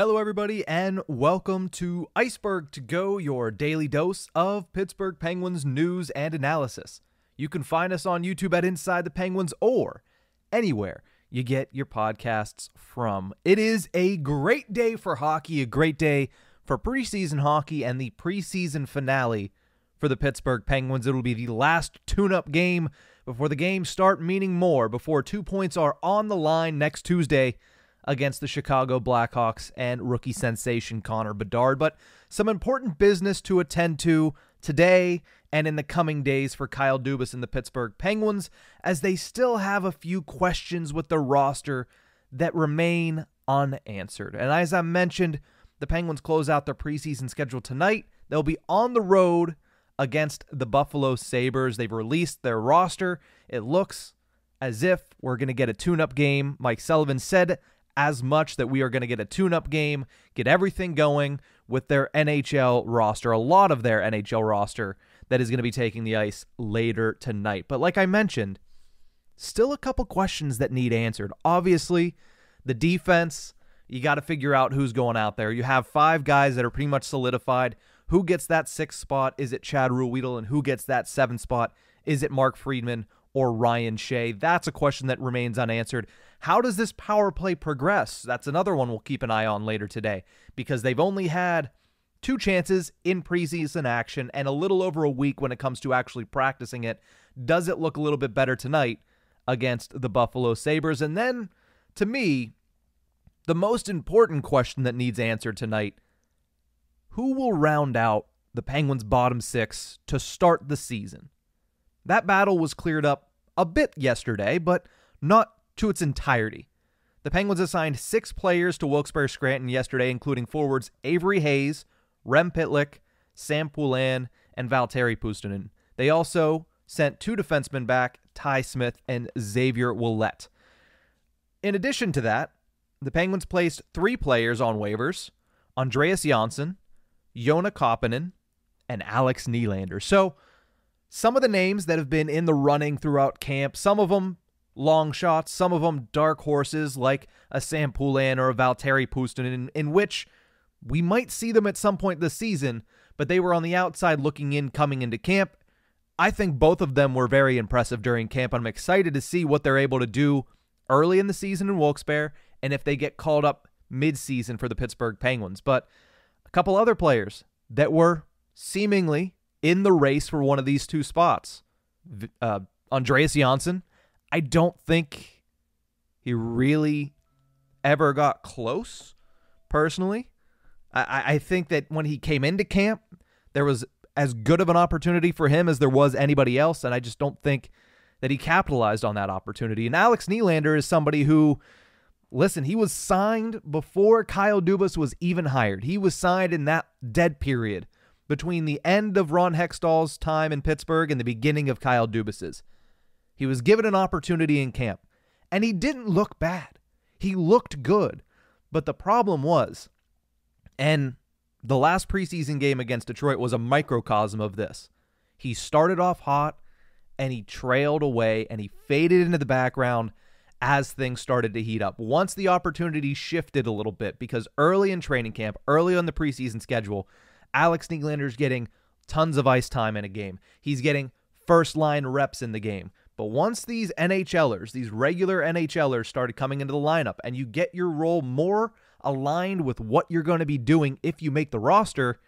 Hello, everybody, and welcome to Ice-Burgh to Go, your daily dose of Pittsburgh Penguins news and analysis. You can find us on YouTube at Inside the Penguins or anywhere you get your podcasts from. It is a great day for hockey, a great day for preseason hockey, and the preseason finale for the Pittsburgh Penguins. It'll be the last tune up game before the games start meaning more, before two points are on the line next Tuesday against the Chicago Blackhawks and rookie sensation Connor Bedard. But some important business to attend to today and in the coming days for Kyle Dubas and the Pittsburgh Penguins, as they still have a few questions with the roster that remain unanswered. And as I mentioned, the Penguins close out their preseason schedule tonight. They'll be on the road against the Buffalo Sabres. They've released their roster. It looks as if we're going to get a tune up game. Mike Sullivan said as much that we are going to get a tune up game, get everything going with their NHL roster, a lot of their NHL roster that is going to be taking the ice later tonight. But like I mentioned, still a couple questions that need answered. Obviously, the defense, you got to figure out who's going out there. You have five guys that are pretty much solidified. Who gets that sixth spot? Is it Chad Ruhwedel? And who gets that seventh spot? Is it Mark Friedman or Ryan Shea? That's a question that remains unanswered. How does this power play progress? That's another one we'll keep an eye on later today because they've only had two chances in preseason action and a little over a week when it comes to actually practicing it. Does it look a little bit better tonight against the Buffalo Sabres? And then, to me, the most important question that needs answered tonight who will round out the Penguins' bottom six to start the season? That battle was cleared up a bit yesterday, but not to its entirety. The Penguins assigned six players to Wilkes-Barre Scranton yesterday, including forwards Avery Hayes, Rem Pitlick, Sam Poulin, and Valtteri Puustinen. They also sent two defensemen back, Ty Smith and Xavier Ouellet. In addition to that, the Penguins placed three players on waivers Andreas Johnsson, Joona Koppanen, and Alex Nylander. So, some of the names that have been in the running throughout camp, some of them long shots, some of them dark horses like a Sam Poulin or a Valtteri Puustinen, in, in which we might see them at some point this season, but they were on the outside looking in coming into camp. I think both of them were very impressive during camp. I'm excited to see what they're able to do early in the season in Wilkes-Barre and if they get called up mid-season for the Pittsburgh Penguins. But a couple other players that were seemingly in the race for one of these two spots. Uh, Andreas Johnsson, I don't think he really ever got close, personally. I, I think that when he came into camp, there was as good of an opportunity for him as there was anybody else, and I just don't think that he capitalized on that opportunity. And Alex Nylander is somebody who, listen, he was signed before Kyle Dubas was even hired. He was signed in that dead period between the end of Ron Hextall's time in Pittsburgh and the beginning of Kyle Dubas's. He was given an opportunity in camp, and he didn't look bad. He looked good. But the problem was, and the last preseason game against Detroit was a microcosm of this. He started off hot and he trailed away and he faded into the background as things started to heat up. Once the opportunity shifted a little bit, because early in training camp, early on the preseason schedule, Alex Nylander's getting tons of ice time in a game. He's getting first line reps in the game. But once these NHLers, these regular NHLers started coming into the lineup and you get your role more aligned with what you're going to be doing if you make the roster,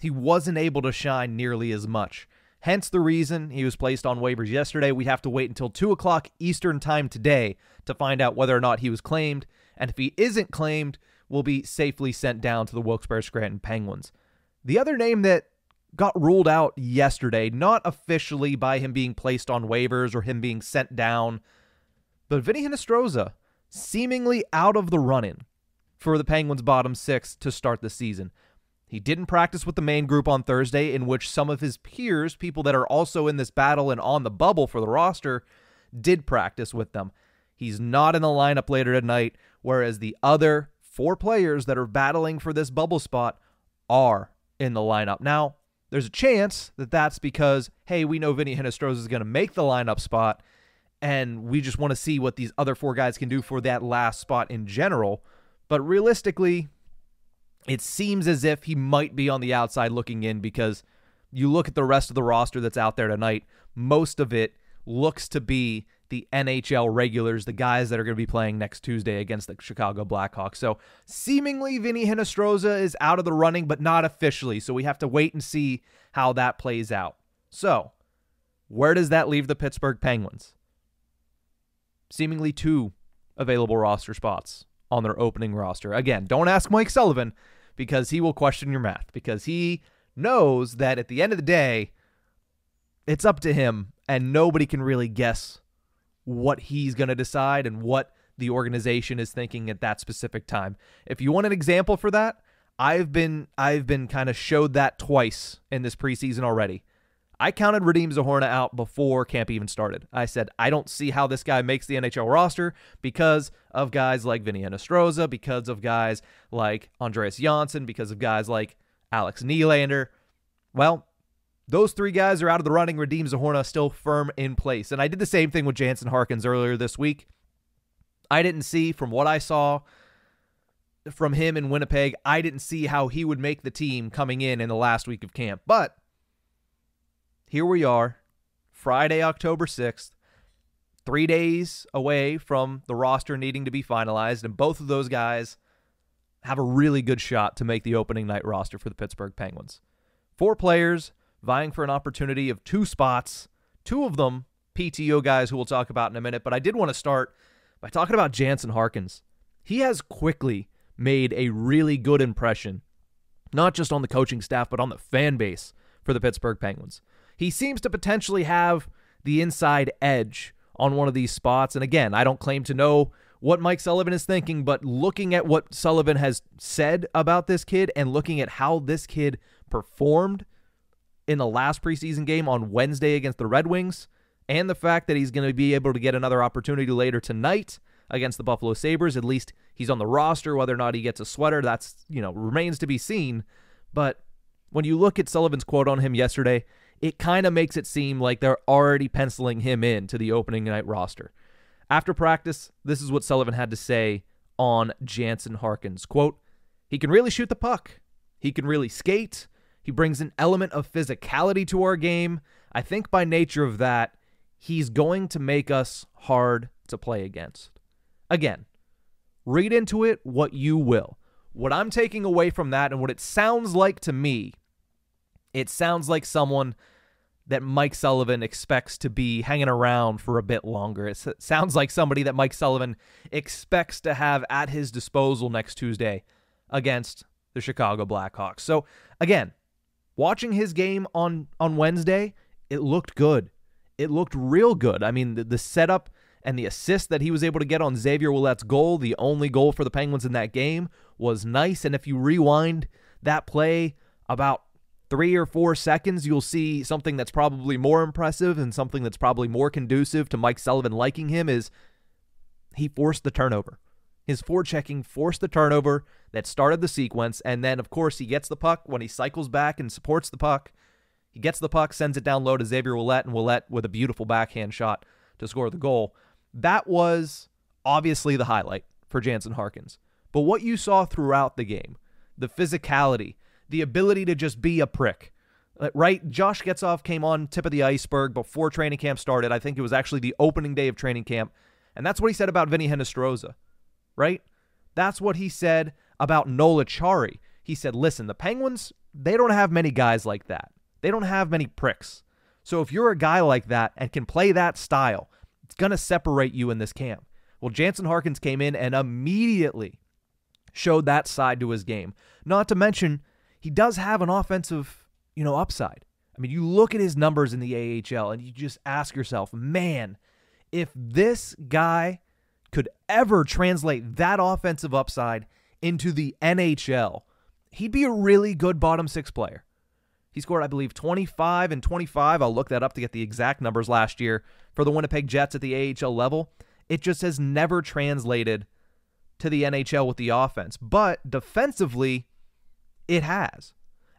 he wasn't able to shine nearly as much. Hence the reason he was placed on waivers yesterday. We have to wait until 2 o'clock Eastern Time today to find out whether or not he was claimed. And if he isn't claimed, will be safely sent down to the Wilkes-Barre Scranton Penguins. The other name that got ruled out yesterday, not officially by him being placed on waivers or him being sent down, but Vinnie Hinostroza seemingly out of the running for the Penguins' bottom six to start the season. He didn't practice with the main group on Thursday, in which some of his peers, people that are also in this battle and on the bubble for the roster, did practice with them. He's not in the lineup later tonight, whereas the other four players that are battling for this bubble spot are in the lineup. Now, there's a chance that that's because, hey, we know Vinnie Hinostroza is going to make the lineup spot, and we just want to see what these other four guys can do for that last spot in general. But realistically, it seems as if he might be on the outside looking in because you look at the rest of the roster that's out there tonight, most of it looks to be the NHL regulars, the guys that are going to be playing next Tuesday against the Chicago Blackhawks. So seemingly Vinnie Hinostroza is out of the running, but not officially. So we have to wait and see how that plays out. So where does that leave the Pittsburgh Penguins? Seemingly two available roster spots on their opening roster. Again, don't ask Mike Sullivan because he will question your math because he knows that at the end of the day, it's up to him and nobody can really guess what he's going to decide and what the organization is thinking at that specific time. If you want an example for that, I've been I've been kind of showed that twice in this preseason already. I counted Radim Zohorna out before camp even started. I said, I don't see how this guy makes the NHL roster because of guys like Vinnie Hinostroza, because of guys like Andreas Johnsson, because of guys like Alex Nylander. Well, those three guys are out of the running. Radim Zohorna still firm in place. And I did the same thing with Jansen Harkins earlier this week. I didn't see, from what I saw from him in Winnipeg, I didn't see how he would make the team coming in in the last week of camp. But here we are, Friday, October 6th, three days away from the roster needing to be finalized, and both of those guys have a really good shot to make the opening night roster for the Pittsburgh Penguins. Four players vying for an opportunity of two spots, two of them PTO guys who we'll talk about in a minute, but I did want to start by talking about Jansen Harkins. He has quickly made a really good impression, not just on the coaching staff, but on the fan base for the Pittsburgh Penguins he seems to potentially have the inside edge on one of these spots. And again, I don't claim to know what Mike Sullivan is thinking, but looking at what Sullivan has said about this kid and looking at how this kid performed in the last preseason game on Wednesday against the Red Wings, and the fact that he's going to be able to get another opportunity later tonight against the Buffalo Sabres, at least he's on the roster. Whether or not he gets a sweater, that's, you know, remains to be seen. But when you look at Sullivan's quote on him yesterday, it kind of makes it seem like they're already penciling him in to the opening night roster. After practice, this is what Sullivan had to say on Jansen Harkins. Quote, he can really shoot the puck. He can really skate. He brings an element of physicality to our game. I think by nature of that, he's going to make us hard to play against. Again, read into it what you will. What I'm taking away from that and what it sounds like to me it sounds like someone that Mike Sullivan expects to be hanging around for a bit longer. It sounds like somebody that Mike Sullivan expects to have at his disposal next Tuesday against the Chicago Blackhawks. So, again, watching his game on on Wednesday, it looked good. It looked real good. I mean, the, the setup and the assist that he was able to get on Xavier Ouellet's goal, the only goal for the Penguins in that game, was nice. And if you rewind that play about three or four seconds, you'll see something that's probably more impressive and something that's probably more conducive to Mike Sullivan liking him is he forced the turnover. His forechecking forced the turnover that started the sequence, and then of course he gets the puck when he cycles back and supports the puck. He gets the puck, sends it down low to Xavier Ouellet, and Ouellet with a beautiful backhand shot to score the goal. That was obviously the highlight for Jansen Harkins. But what you saw throughout the game, the physicality, the ability to just be a prick. Uh, right? Josh Getzoff came on tip of the Ice-Burgh before training camp started. I think it was actually the opening day of training camp. And that's what he said about Vinnie Hinostroza, right? That's what he said about Noel Acciari. He said, listen, the Penguins, they don't have many guys like that. They don't have many pricks. So if you're a guy like that and can play that style, it's going to separate you in this camp. Well, Jansen Harkins came in and immediately showed that side to his game. Not to mention he does have an offensive, you know, upside. I mean, you look at his numbers in the AHL and you just ask yourself, man, if this guy could ever translate that offensive upside into the NHL, he'd be a really good bottom six player. He scored, I believe, 25 and 25. I'll look that up to get the exact numbers last year for the Winnipeg Jets at the AHL level. It just has never translated to the NHL with the offense. But defensively, it has.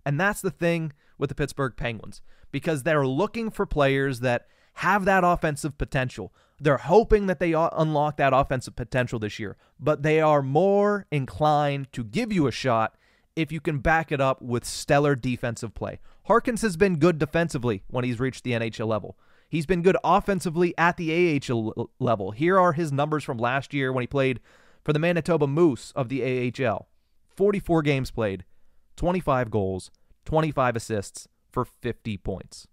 And that's the thing with the Pittsburgh Penguins because they're looking for players that have that offensive potential. They're hoping that they unlock that offensive potential this year, but they are more inclined to give you a shot if you can back it up with stellar defensive play. Harkins has been good defensively when he's reached the NHL level. He's been good offensively at the AHL level. Here are his numbers from last year when he played for the Manitoba Moose of the AHL 44 games played, 25 goals, 25 assists for 50 points.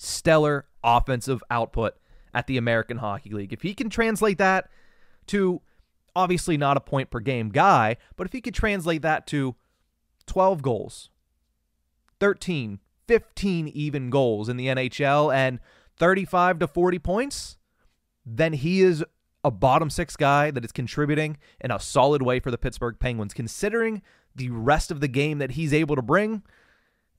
Stellar offensive output at the American Hockey League. If he can translate that to obviously not a point per game guy, but if he could translate that to 12 goals, 13, 15 even goals in the NHL and 35 to 40 points, then he is a bottom six guy that is contributing in a solid way for the Pittsburgh Penguins. Considering the rest of the game that he's able to bring,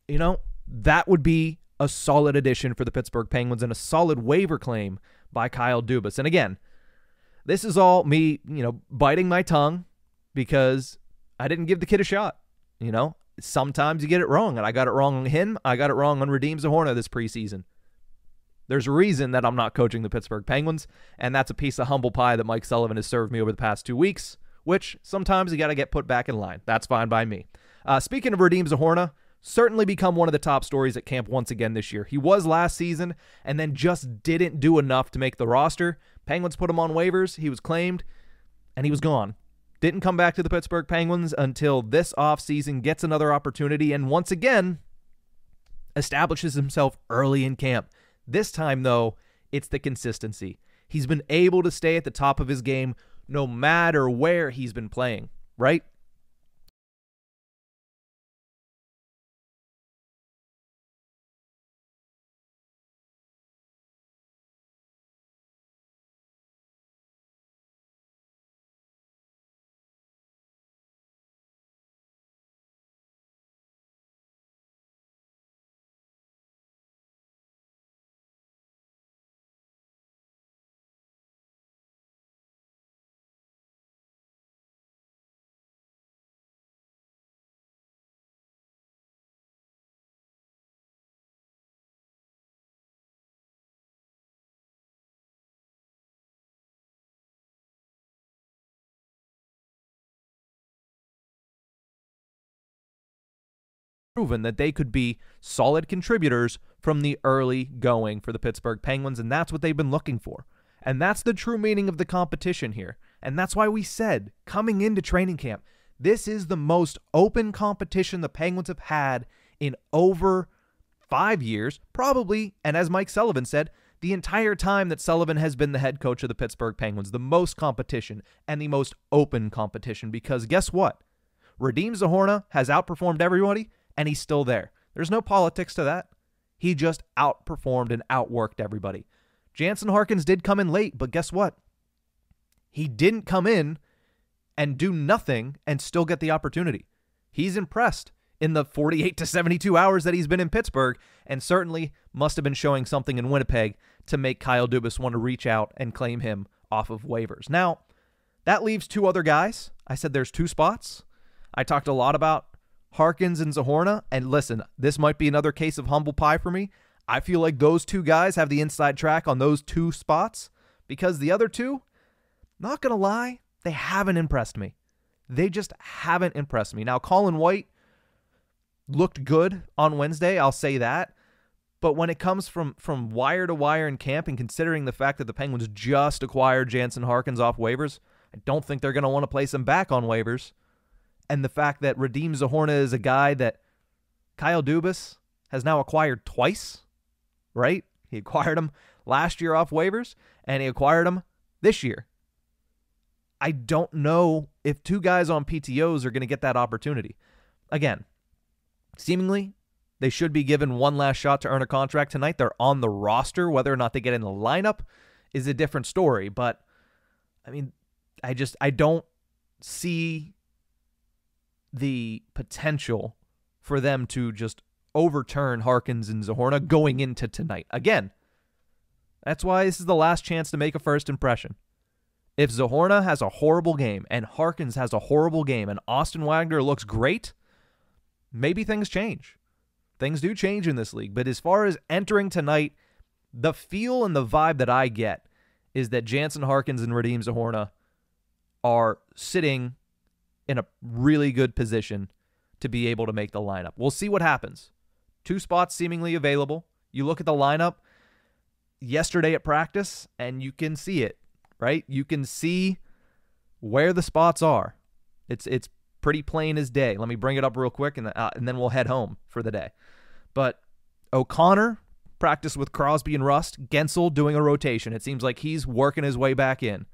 you know, that would be a solid addition for the Pittsburgh Penguins and a solid waiver claim by Kyle Dubas. And again, this is all me, you know, biting my tongue because I didn't give the kid a shot. You know, sometimes you get it wrong, and I got it wrong on him. I got it wrong on Radim Zohorna this preseason. There's a reason that I'm not coaching the Pittsburgh Penguins, and that's a piece of humble pie that Mike Sullivan has served me over the past two weeks, which sometimes you got to get put back in line. That's fine by me. Uh, speaking of Radim Zohorna, certainly become one of the top stories at camp once again this year. He was last season and then just didn't do enough to make the roster. Penguins put him on waivers. He was claimed and he was gone. Didn't come back to the Pittsburgh Penguins until this offseason gets another opportunity and once again establishes himself early in camp. This time, though, it's the consistency. He's been able to stay at the top of his game no matter where he's been playing, right? Proven that they could be solid contributors from the early going for the Pittsburgh Penguins, and that's what they've been looking for. And that's the true meaning of the competition here. And that's why we said coming into training camp, this is the most open competition the Penguins have had in over five years, probably, and as Mike Sullivan said, the entire time that Sullivan has been the head coach of the Pittsburgh Penguins, the most competition and the most open competition. Because guess what? Radim Zohorna has outperformed everybody, and he's still there. There's no politics to that. He just outperformed and outworked everybody. Jansen Harkins did come in late, but guess what? He didn't come in and do nothing and still get the opportunity. He's impressed in the 48 to 72 hours that he's been in Pittsburgh and certainly must have been showing something in Winnipeg to make Kyle Dubas want to reach out and claim him off of waivers. Now, that leaves two other guys. I said there's two spots. I talked a lot about Harkins and Zohorna. And listen, this might be another case of humble pie for me. I feel like those two guys have the inside track on those two spots because the other two, not going to lie, they haven't impressed me. They just haven't impressed me. Now, Colin White looked good on Wednesday, I'll say that. But when it comes from from wire to wire in camp and considering the fact that the Penguins just acquired Jansen Harkins off waivers, I don't think they're going to want to place him back on waivers and the fact that Radim Zohorna is a guy that Kyle Dubas has now acquired twice, right? He acquired him last year off waivers, and he acquired him this year. I don't know if two guys on PTOs are going to get that opportunity. Again, seemingly they should be given one last shot to earn a contract tonight. They're on the roster. Whether or not they get in the lineup is a different story. But I mean, I just I don't see the potential for them to just overturn Harkins and Zohorna going into tonight. Again, that's why this is the last chance to make a first impression. If Zohorna has a horrible game and Harkins has a horrible game and Austin Wagner looks great, maybe things change. Things do change in this league. But as far as entering tonight, the feel and the vibe that I get is that Jansen Harkins and Radim Zohorna are sitting in a really good position to be able to make the lineup. We'll see what happens. Two spots seemingly available. You look at the lineup yesterday at practice and you can see it, right? You can see where the spots are. It's it's pretty plain as day. Let me bring it up real quick and uh, and then we'll head home for the day. But O'Connor practiced with Crosby and Rust. Guentzel doing a rotation. It seems like he's working his way back in.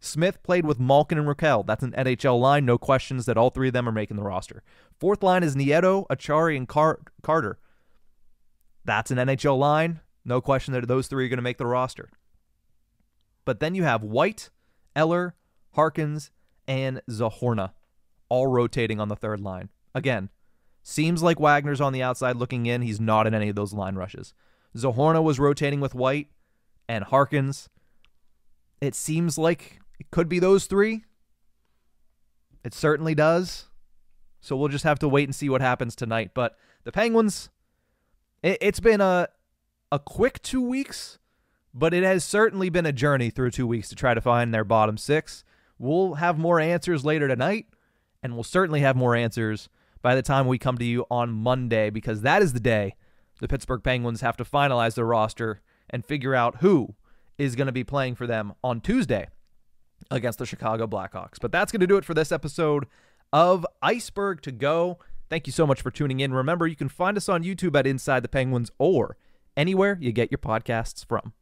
Smith played with Malkin and Rakell. That's an NHL line. No questions that all three of them are making the roster. Fourth line is Nieto, Acciari, and Car- Carter. That's an NHL line. No question that those three are going to make the roster. But then you have White, Eller, Harkins, and Zohorna all rotating on the third line. Again, seems like Wagner's on the outside looking in. He's not in any of those line rushes. Zohorna was rotating with White and Harkins. It seems like it could be those three. It certainly does. So we'll just have to wait and see what happens tonight. But the Penguins, it, has been a a quick two weeks, but it has certainly been a journey through two weeks to try to find their bottom six. We'll have more answers later tonight, and we'll certainly have more answers by the time we come to you on Monday because that is the day the Pittsburgh Penguins have to finalize their roster and figure out who is going to be playing for them on Tuesday against the Chicago Blackhawks. But that's going to do it for this episode of Ice-Burgh to Go. Thank you so much for tuning in. Remember, you can find us on YouTube at Inside the Penguins or anywhere you get your podcasts from.